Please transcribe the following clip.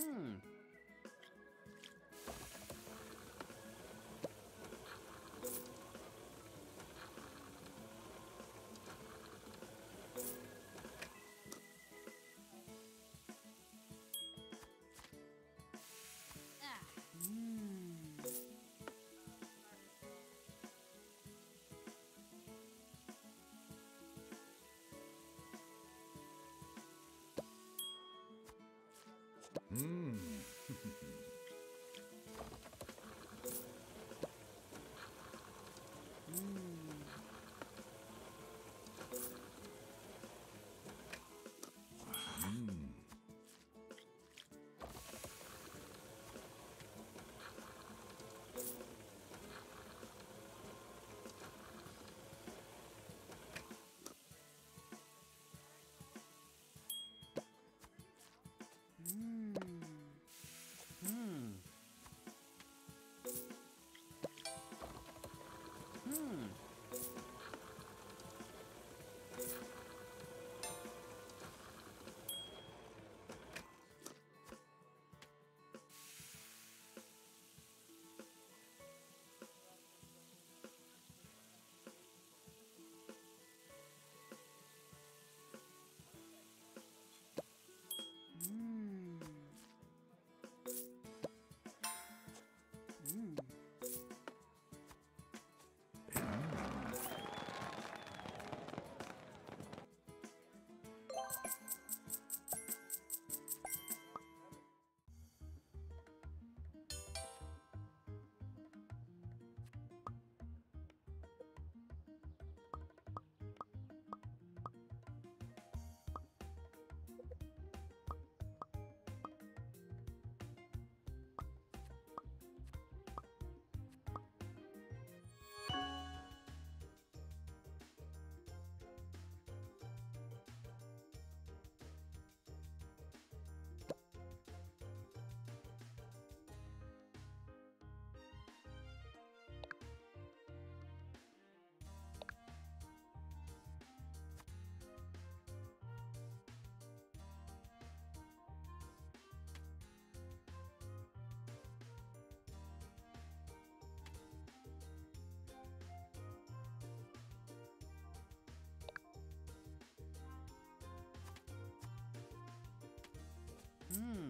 Mmm. 嗯。嗯，